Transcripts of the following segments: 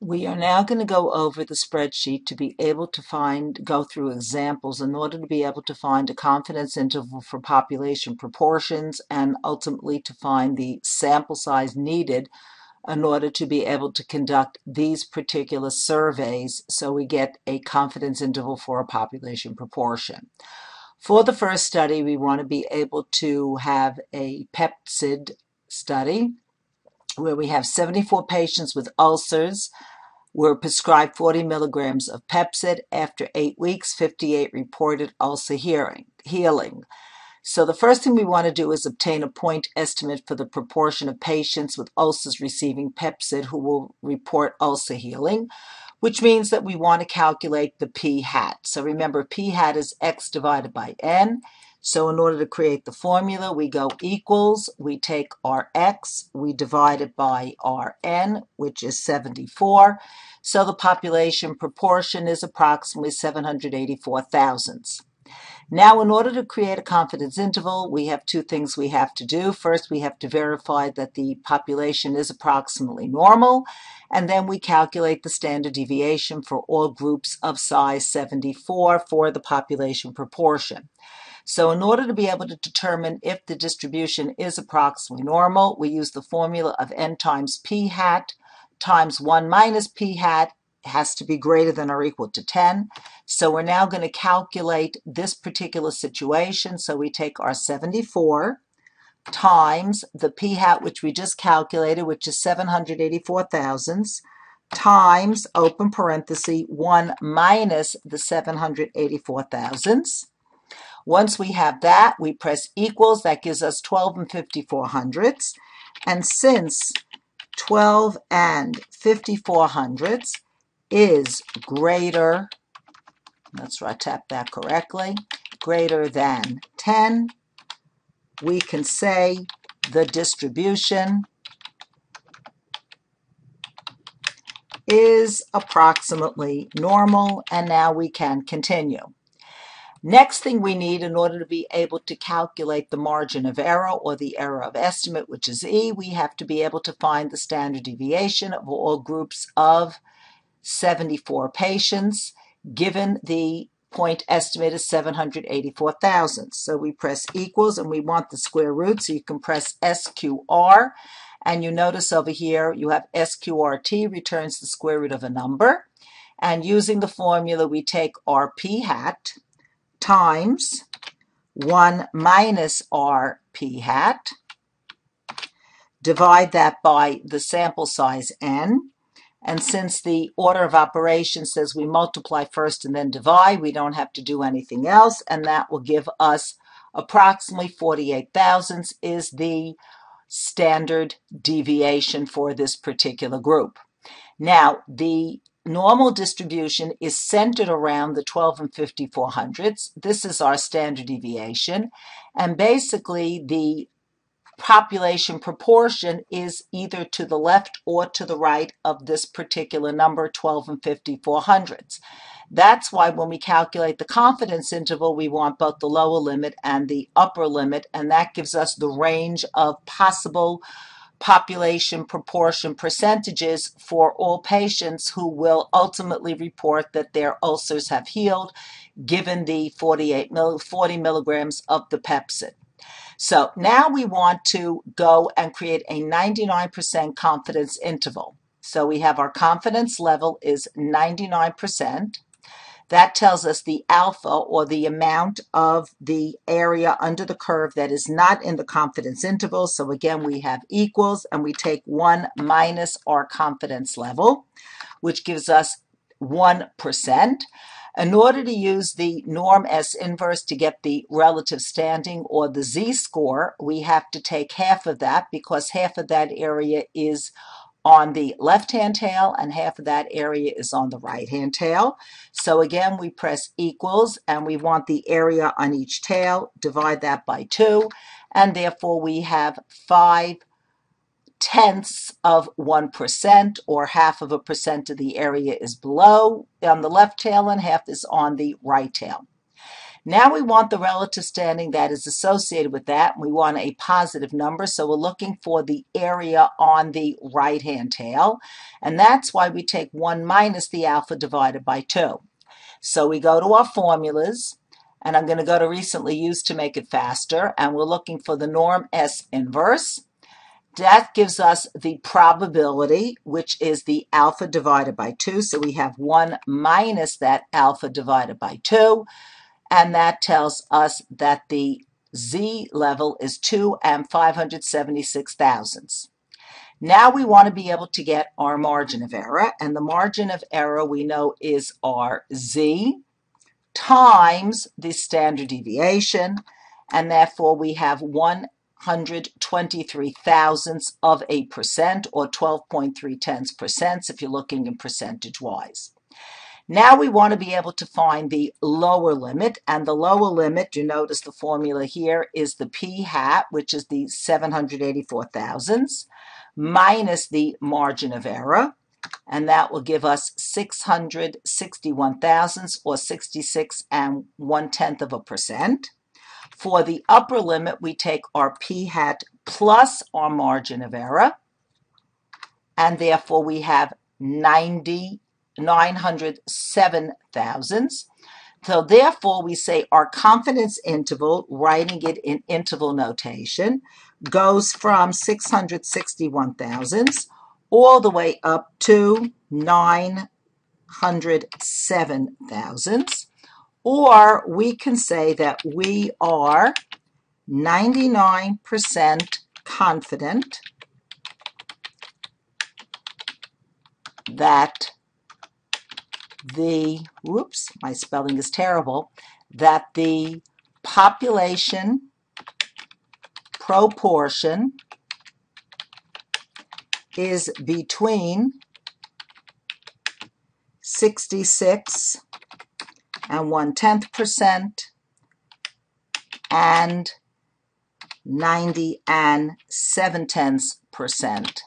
We are now going to go over the spreadsheet to be able to find, go through examples in order to be able to find a confidence interval for population proportions and ultimately to find the sample size needed in order to be able to conduct these particular surveys so we get a confidence interval for a population proportion. For the first study, we want to be able to have a PEPCID study where we have 74 patients with ulcers were prescribed 40 milligrams of Pepcid. After eight weeks, 58 reported ulcer hearing, healing. So the first thing we want to do is obtain a point estimate for the proportion of patients with ulcers receiving Pepcid who will report ulcer healing, which means that we want to calculate the p hat. So remember, p hat is x divided by n. So in order to create the formula, we go equals, we take our x, we divide it by our n, which is 74. So the population proportion is approximately 784 thousandths. Now, in order to create a confidence interval, we have two things we have to do. First, we have to verify that the population is approximately normal, and then we calculate the standard deviation for all groups of size 74 for the population proportion. So in order to be able to determine if the distribution is approximately normal, we use the formula of n times p hat times 1 minus p hat has to be greater than or equal to 10. So we're now going to calculate this particular situation. So we take our 74 times the p hat, which we just calculated, which is 784 thousandths, times, open parenthesis, 1 minus the 784 thousandths. Once we have that, we press equals. That gives us 12 and 54 hundredths. And since 12 and 54 hundredths is greater, let's tap that correctly, greater than 10, we can say the distribution is approximately normal, and now we can continue. Next thing we need in order to be able to calculate the margin of error or the error of estimate, which is E, we have to be able to find the standard deviation of all groups of 74 patients, given the point estimate is 784,000. So we press equals and we want the square root, so you can press SQR. And you notice over here you have SQRT returns the square root of a number. And using the formula, we take RP hat, times 1 minus r p hat. Divide that by the sample size n. And since the order of operation says we multiply first and then divide, we don't have to do anything else. And that will give us approximately 48 thousandths is the standard deviation for this particular group. Now, the normal distribution is centered around the 12 and 54 hundredths. This is our standard deviation. And basically, the population proportion is either to the left or to the right of this particular number, 12 and 54 hundredths. That's why when we calculate the confidence interval, we want both the lower limit and the upper limit, and that gives us the range of possible population proportion percentages for all patients who will ultimately report that their ulcers have healed given the 48 mil, 40 milligrams of the Pepcid. So now we want to go and create a 99% confidence interval. So we have our confidence level is 99%. That tells us the alpha or the amount of the area under the curve that is not in the confidence interval. So again, we have equals and we take 1 minus our confidence level, which gives us 1%. In order to use the norm S inverse to get the relative standing or the z-score, we have to take half of that because half of that area is on the left-hand tail and half of that area is on the right-hand tail. So again, we press equals and we want the area on each tail, divide that by two, and therefore we have five tenths of 1% or half of a percent of the area is below on the left tail and half is on the right tail. Now we want the relative standing that is associated with that. We want a positive number, so we're looking for the area on the right-hand tail. And that's why we take 1 minus the alpha divided by 2. So we go to our formulas, and I'm going to go to recently used to make it faster, and we're looking for the norm S inverse. That gives us the probability, which is the alpha divided by 2. So we have 1 minus that alpha divided by 2. And that tells us that the Z level is 2 and 576 thousandths. Now we want to be able to get our margin of error. And the margin of error we know is our Z times the standard deviation. And therefore we have 1 123 thousandths of a percent or 12.3 tenths percent if you're looking in percentage wise. Now we want to be able to find the lower limit and the lower limit, you notice the formula here is the p hat, which is the 784 thousandths, minus the margin of error, and that will give us 661 thousandths or 66 and one tenth of a percent. For the upper limit, we take our p hat plus our margin of error, and therefore we have 90, 907 thousandths. So therefore, we say our confidence interval, writing it in interval notation, goes from 661 thousandths all the way up to 907 thousandths. Or we can say that we are 99% confident that the, whoops, my spelling is terrible, that the population proportion is between 66 and one tenth percent and 90 and seven tenths percent.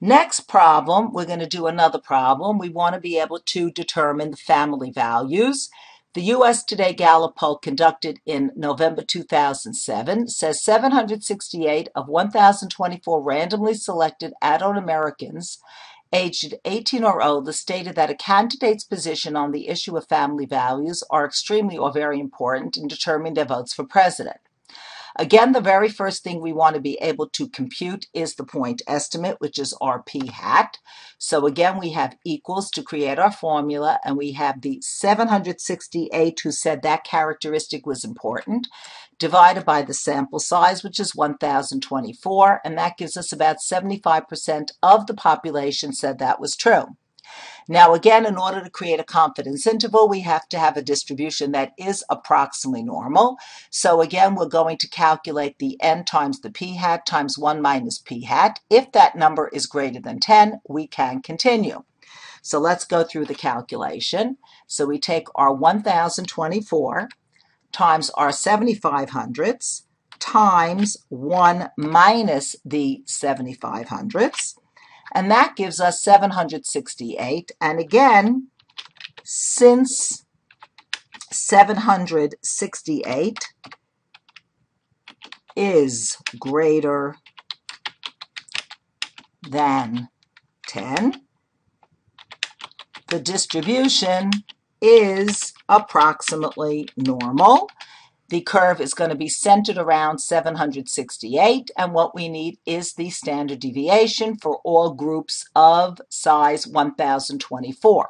Next problem, we're going to do another problem. We want to be able to determine the family values. The U.S. Today Gallup poll conducted in November 2007 says 768 of 1,024 randomly selected adult Americans aged 18 or older stated that a candidate's position on the issue of family values are extremely or very important in determining their votes for president. Again, the very first thing we want to be able to compute is the point estimate, which is our p hat. So again, we have equals to create our formula, and we have the 768 who said that characteristic was important, divided by the sample size, which is 1,024, and that gives us about 75% of the population said that was true. Now, again, in order to create a confidence interval, we have to have a distribution that is approximately normal. So again, we're going to calculate the n times the p hat times 1 minus p hat. If that number is greater than 10, we can continue. So let's go through the calculation. So we take our 1,024 times our 75 hundredths times 1 minus the 75 hundredths and that gives us 768. And again, since 768 is greater than 10, the distribution is approximately normal. The curve is going to be centered around 768, and what we need is the standard deviation for all groups of size 1024.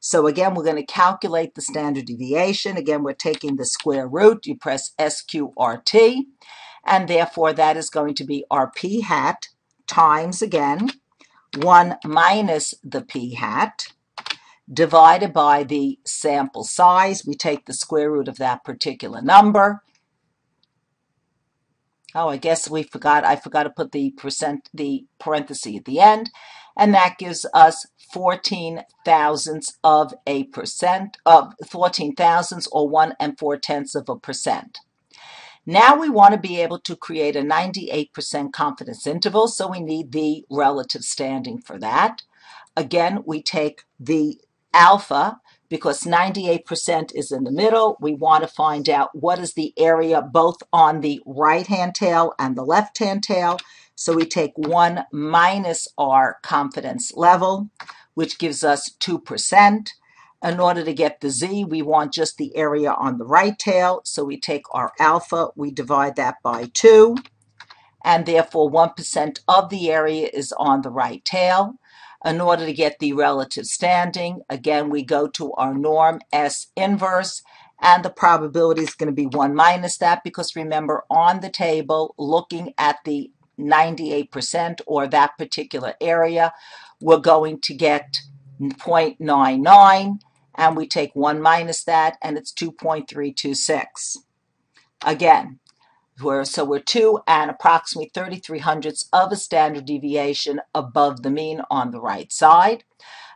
So again, we're going to calculate the standard deviation. Again, we're taking the square root. You press SQRT, and therefore that is going to be our p hat times, again, 1 minus the p hat divided by the sample size. We take the square root of that particular number. Oh, I guess we forgot, I forgot to put the percent, the parenthesis at the end. And that gives us 14 thousandths of a percent, of 14 thousandths or 1 and 4 tenths of a percent. Now we want to be able to create a 98% confidence interval, so we need the relative standing for that. Again, we take the alpha because 98% is in the middle, we want to find out what is the area both on the right-hand tail and the left-hand tail. So we take 1 minus our confidence level, which gives us 2%. In order to get the z, we want just the area on the right tail. So we take our alpha, we divide that by 2, and therefore 1% of the area is on the right tail. In order to get the relative standing, again, we go to our norm S inverse, and the probability is going to be 1 minus that because remember, on the table, looking at the 98% or that particular area, we're going to get 0.99, and we take 1 minus that, and it's 2.326. Again, we're, so we're 2 and approximately 33 hundredths of a standard deviation above the mean on the right side.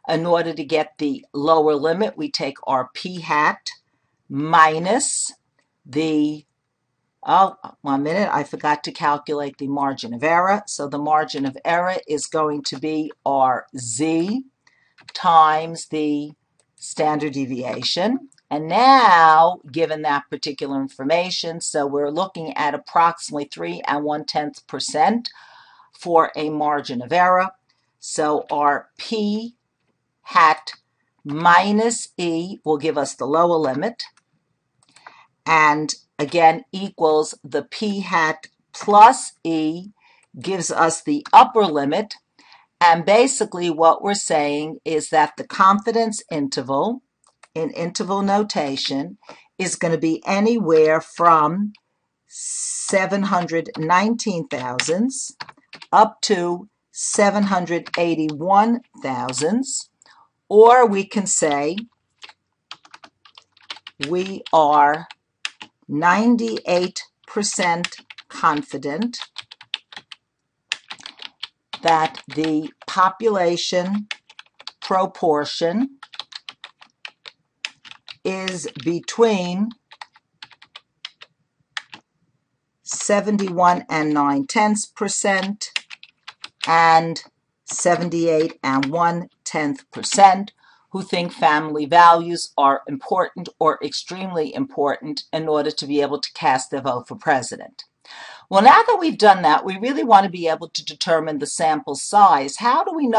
In order to get the lower limit, we take our p hat minus the, oh, one minute, I forgot to calculate the margin of error. So the margin of error is going to be our z times the standard deviation. And now, given that particular information, so we're looking at approximately 3 and 1 tenth percent for a margin of error. So our P hat minus E will give us the lower limit. And again, equals the P hat plus E gives us the upper limit. And basically what we're saying is that the confidence interval in interval notation is going to be anywhere from 719 thousandths up to 781 thousandths, or we can say we are 98% confident that the population proportion is between 71 and 9 tenths percent and 78 and 1 tenth percent who think family values are important or extremely important in order to be able to cast their vote for president. Well, now that we've done that, we really want to be able to determine the sample size. How do we know?